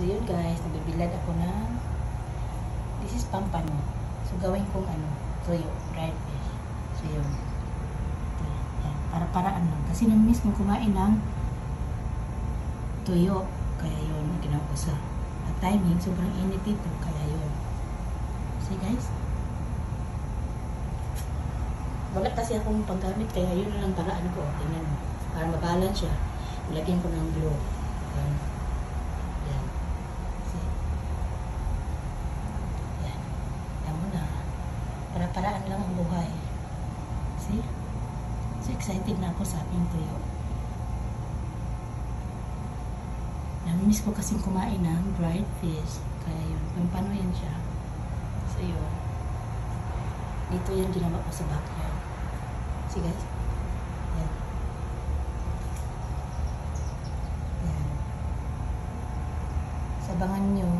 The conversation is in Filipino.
So yun guys, nabibilad ako ng this is pampano. So gawin kong ano, toyo, dried fish. So yun. Ito, yan. Para-paraan lang. Kasi namiss mo kumain ng tuyo. Kaya yun, ginawa ko sa at timing. Sobrang init dito. Kaya yun. See guys? Wala kasi akong paggamit. Kaya yun lang paraan ko. Tingnan mo. Para mabalance siya. Lagyan ko ng glue. Yan. Yan. See? Yan. Yan mo na. Para-paraan lang ang buhay. See? So excited na ako sa aking tuyo. Namimiss ko kasing kumain ng dried fish. Kaya yun, pampano yan siya. So yun. Dito yan ginawa ko sa backyard. See guys? Yan. Yan. Sabangan nyo